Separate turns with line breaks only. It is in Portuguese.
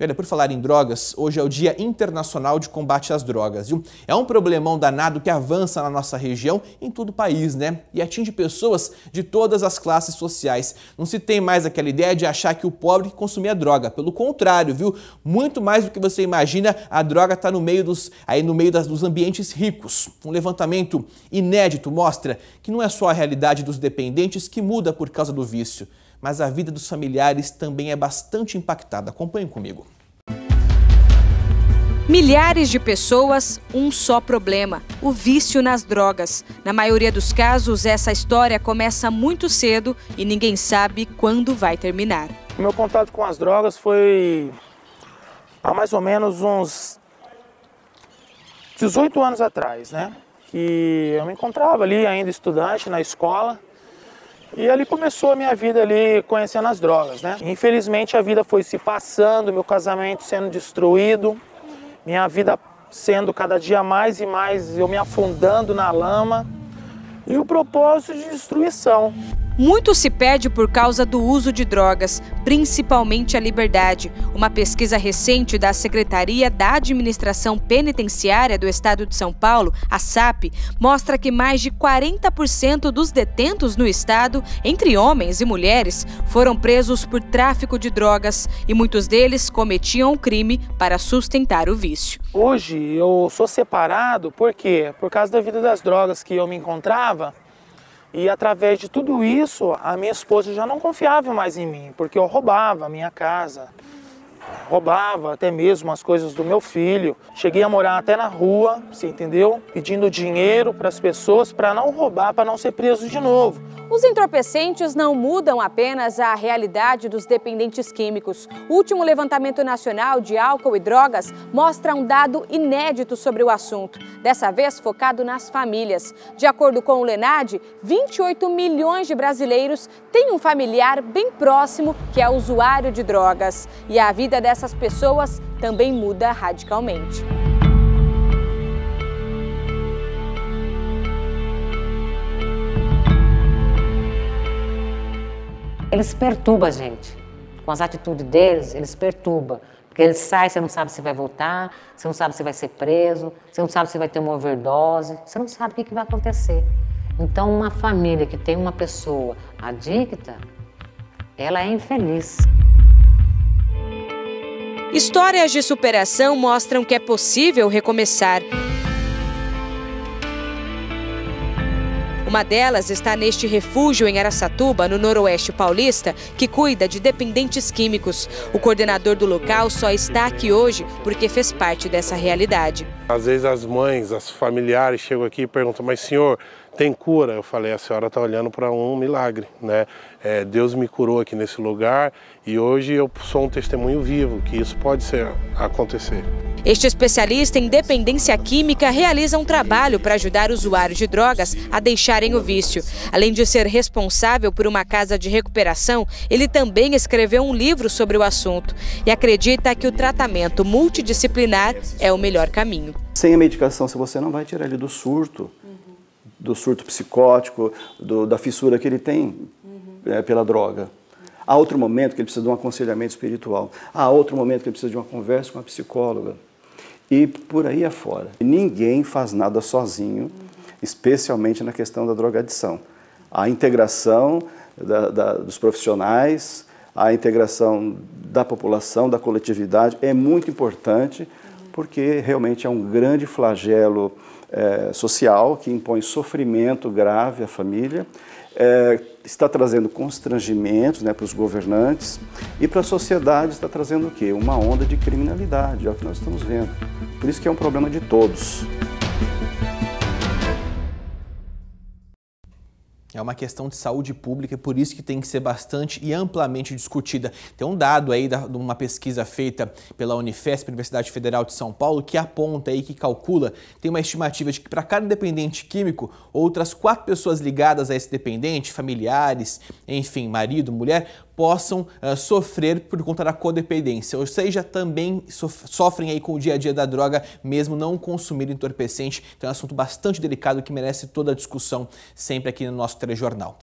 Olha, por falar em drogas, hoje é o Dia Internacional de Combate às Drogas, viu? É um problemão danado que avança na nossa região em todo o país, né? E atinge pessoas de todas as classes sociais. Não se tem mais aquela ideia de achar que o pobre consumia droga. Pelo contrário, viu? Muito mais do que você imagina, a droga está no meio dos, aí no meio das, dos ambientes ricos. Um levantamento inédito mostra que não é só a realidade dos dependentes que muda por causa do vício mas a vida dos familiares também é bastante impactada. Acompanhe comigo.
Milhares de pessoas, um só problema: o vício nas drogas. Na maioria dos casos, essa história começa muito cedo e ninguém sabe quando vai terminar.
O meu contato com as drogas foi há mais ou menos uns 18 anos atrás, né? Que eu me encontrava ali ainda estudante na escola e ali começou a minha vida ali conhecendo as drogas, né? Infelizmente a vida foi se passando, meu casamento sendo destruído, minha vida sendo cada dia mais e mais eu me afundando na lama e o propósito de destruição.
Muito se perde por causa do uso de drogas, principalmente a liberdade. Uma pesquisa recente da Secretaria da Administração Penitenciária do Estado de São Paulo, a SAP, mostra que mais de 40% dos detentos no estado, entre homens e mulheres, foram presos por tráfico de drogas e muitos deles cometiam o crime para sustentar o vício.
Hoje eu sou separado por quê? Por causa da vida das drogas que eu me encontrava e através de tudo isso, a minha esposa já não confiava mais em mim, porque eu roubava a minha casa, roubava até mesmo as coisas do meu filho. Cheguei a morar até na rua, você entendeu? Pedindo dinheiro para as pessoas para não roubar, para não ser preso de novo.
Os entorpecentes não mudam apenas a realidade dos dependentes químicos. O último levantamento nacional de álcool e drogas mostra um dado inédito sobre o assunto, dessa vez focado nas famílias. De acordo com o Lenad, 28 milhões de brasileiros têm um familiar bem próximo que é usuário de drogas. E a vida dessas pessoas também muda radicalmente.
eles perturbam a gente. Com as atitudes deles, eles perturbam. Porque eles saem, você não sabe se vai voltar, você não sabe se vai ser preso, você não sabe se vai ter uma overdose, você não sabe o que, vai acontecer. Então, uma família que tem uma pessoa adicta, ela é infeliz.
Histórias de superação mostram que é possível recomeçar. Uma delas está neste refúgio em Aracatuba, no noroeste paulista, que cuida de dependentes químicos. O coordenador do local só está aqui hoje porque fez parte dessa realidade.
Às vezes as mães, as familiares chegam aqui e perguntam, mas senhor, tem cura? Eu falei, a senhora está olhando para um milagre, né? É, Deus me curou aqui nesse lugar e hoje eu sou um testemunho vivo que isso pode ser, acontecer.
Este especialista em dependência química realiza um trabalho para ajudar usuários de drogas a deixarem o vício. Além de ser responsável por uma casa de recuperação, ele também escreveu um livro sobre o assunto e acredita que o tratamento multidisciplinar é o melhor caminho.
Sem a medicação, se você não vai tirar ele do surto, do surto psicótico, do, da fissura que ele tem é, pela droga. Há outro momento que ele precisa de um aconselhamento espiritual. Há outro momento que ele precisa de uma conversa com uma psicóloga e por aí afora. Ninguém faz nada sozinho, especialmente na questão da drogadição. A integração da, da, dos profissionais, a integração da população, da coletividade é muito importante, porque realmente é um grande flagelo é, social que impõe sofrimento grave à família, é, está trazendo constrangimentos né, para os governantes e para a sociedade está trazendo o quê? Uma onda de criminalidade, é o que nós estamos vendo. Por isso que é um problema de todos.
É uma questão de saúde pública, por isso que tem que ser bastante e amplamente discutida. Tem um dado aí de uma pesquisa feita pela Unifesp, Universidade Federal de São Paulo, que aponta aí, que calcula, tem uma estimativa de que para cada dependente químico, outras quatro pessoas ligadas a esse dependente, familiares, enfim, marido, mulher, possam uh, sofrer por conta da codependência, ou seja, também sofrem aí com o dia a dia da droga, mesmo não consumindo entorpecente. Então é um assunto bastante delicado que merece toda a discussão sempre aqui no nosso telejornal.